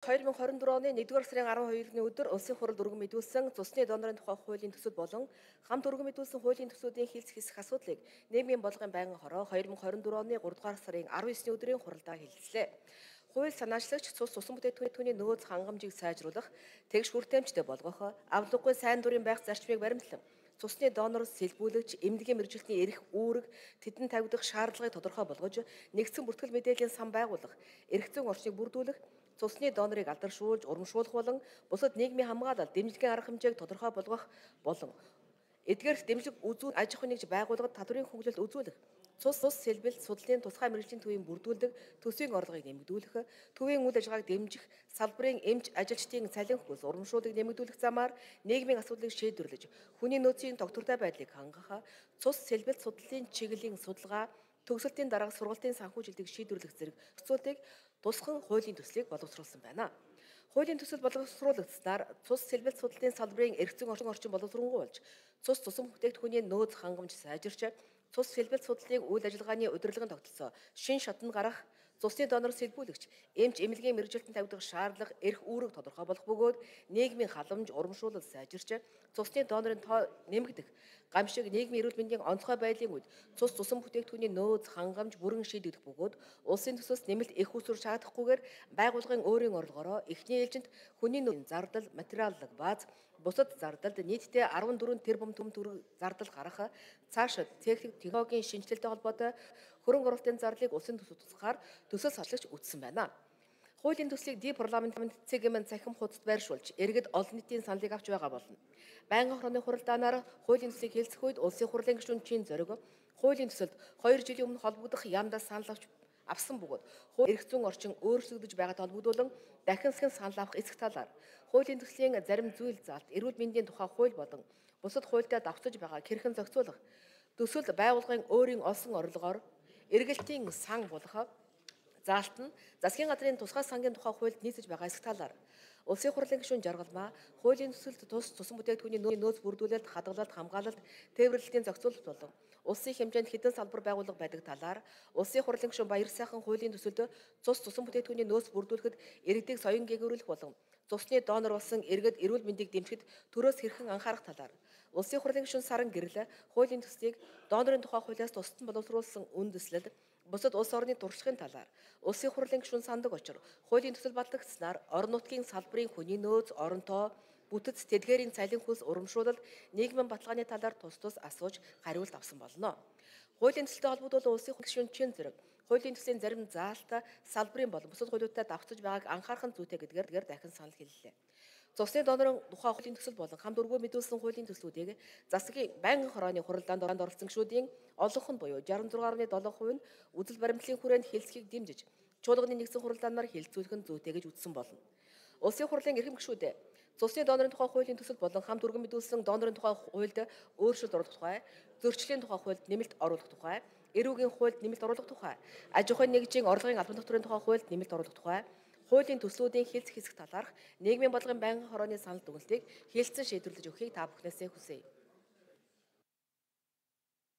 2024 оны 1-р сарын 12-ны өдөр улсын хурал өргөн мэдүүлсэн цусны донорын тухай хуулийн төсөл болон хамт өргөн мэдүүлсэн хуулийн төсүүдийн хилцэх хэсэх асуудлыг нийгмийн бодлогын байнгын хороо 2024 оны 3-р сарын 19-ны өдрийн хуралдаа хэлэлцлээ. Хууль санаачлагч цус усан бүтээгдэхүүний нөөц хангамжийг сайжруулах, тэгш хүртээмжтэй болгох, авлаггүй сайн дурын байх зарчмыг баримтлан цусны донороос сэлбүүлэгч эмнэлгийн мэрэгжилтний эрх үүрэг тэдэнд тавигдах шаардлагыг тодорхой болгож нэгдсэн бүртгэл мэдээллийн сан байгуулах, эрх зүйн орчныг бүрдүүлэх, цусны донорыг алдаршуулж, урамшуулах болон бусад нийгмийн хамгаалал, дэмжлэгийн арга хэмжээг тодорхой болгох болон эдгээрх дэмжлэг үзүүл аж ахуйн нэгж байгууллагад татврын хөнгөлөлт үзүүлэх цус цус сэлбэл судлалын тусгай мэрэгжлийн төвийн бүрдүүлдэг төсвийн орлогыг нэмэгдүүлэх, төвийн үйл ажиллагааг дэмжих, салбарын эмч ажилчдын цалин хөлс урамшуулыг нэмэгдүүлэх замаар нийгмийн асуудлыг шийдвэрлэж, хүний нөөцийн тогтвортой байдлыг хангах, цус сэлбэл судлалын чиглэлийн судалгаа, төгсөлтийн дараах сургалтын санхүүжилтийг шийдвэрлэх зэрэг төсвүүдийг тусхан хуулийн төслийг боловсруулсан байна. Хуулийн төсөл боловсруулагдсанаар цус сэлбэл судлалын салбарын эрх зүйн орчин боловсронгуй болж цус тусам бүтээгдэхүүний нөөц хангамж сайжирч цус сэлбэл судлалын үйл ажиллагааны удирдлагын тогтолцоо. Шин шатнд гарах цусны донор сэлбүүлэгч эмч эмнэлгийн мэрэгжилтэнд тавьдаг шаардлага эрх үүрэг тодорхой болох бөгөөд нийгмийн халамж урамшуулал сайжирч цусны донорын тоо нэмэгдэх гамшиг нийгмийн эрүүл мэндийн онцгой байдлын үед цус цусан бүтээгдэхүүний нөөц хангамж бүрэн шийдэгдэх бөгөөд улсын төсөөс нэмэлт их усүр шаардахгүйгээр байгууллагын өөрийн орлогоороо эхний ээлжинд хүний нөөцийн зардал материаллык бааз бусад зардалд нийтдээ 14 тэрбум төгрөг зардал гарах цаашид техникийн шинжилэлтэй холбоотой хөрөнгө оруулалтын зарлыг улсын төсөв тусгаар төсөл салгаж үтсэн байна. Хуулийн төслийг ди парламент цэгэм цахим хуудасд байршуулж, иргэд олон нийтийн саналыг авч байгаа болно. Байнгын хорооны хуралдаанаар хуулийн төслийг хэлцэх үед улсын хурлын гишүүнчийн зориг хуулийн төсөлд 2 жилийн өмнө холбогдох яамдаас санал авч авсан бөгөөд хууль эрх зүйн орчин өөрчлөгдөж байгаатай холбогдуулан дахин санал авах эсэх талаар хуулийн төслийн зарим зүйл заалт эрүүл мэндийн тухай хууль болон бусад хуультай давтаж байгаа хэрхэн зохицуулах төсөл байгууллагын өөрийн олсон орлогоор эргэлтийн сан болох заалт нь засгийн газрын тусгай сангийн тухай хуульд нийцэж байгаа эсэх талаар Улсын хурлын гишүүн жаргалмаа хуулийн төсөлд тус цусан бүтээгдэхүүний нөөц бүрдүүлэлт, хадгалалт, хамгаалалт, тээвэрлэлтийн зохицуулалт болон улсын хэмжээнд хэдэн салбар байгууллага байдаг талаар улсын хурлын гишүүн Баяр сайхан хуулийн төсөлд цус цусан бүтээгдэхүүний нөөц бүрдүүлэхэд иргэдийг соён гээгүүрүүлэх болон цусны донор болсон иргэд эрүүл мэндийг дэмжихэд төрөөс хэрхэн анхаарах талаар улсын хурлын гишүүн Саран Гэрэл хуулийн төслийг донорын тухай хуулиас нь боловсруулсан үндэслэл бусад улс орны туршлагын талаар улсын хурлын гишүүн сандаг очор хуулийн төсөл батлагдсанаар орон нутгийн салбарын хүний нөөц, оронтоо, бүтэц тэдгээрийн цалин хөлс урамшуулал нийгмийн баталгааны талаар тус тус асууж хариулт авсан болно. Хуулийн төсөлтэй холбогдуулан улсын гишүүнчийн зэрэг хуулийн төслийн зарим заалт салбарын болон бусад хуулиудад давтаж байгааг анхаарах зүйтэй гэдгээр дахин санал хэллээ. Цусны донорын тухай хуулийн төсөл болон хамт өргөө мэдүүлсэн хуулийн төслүүдийг засгийн байнгын хорооны хуралдаанд ороонд оролцсон гишүүдийн олонх нь буюу 66.7% нь үзэл баримтлалын хүрээнд хэлцгийг дэмжиж чуулганы нэгдсэн хуралдаанаар хилцүүлэх нь зүйтэй гэж үзсэн болно. Улсын хурлын эрхэм гишүүдээ цусны донорын тухай хуулийн төсөл болон хамт өргөн мэдүүлсэн донорын тухай хуульд өөрчлөлт оруулах тухай, зөрчлийн тухай хуульд нэмэлт оруулах тухай, эрүүгийн хуульд нэмэлт оруулах тухай, аж ахуйн нэгжийн орлогын албан татврын тухай хуульд нэмэлт оруулах тухай, хуулийн төслүүдийн хэлц хэсэг талаарх нийгмийн бодлогын байнгын хорооны санал дүгнэлтийг хэлэлцэн шийдвэрлэж өгөхийг та бүхнээсээ хүсье.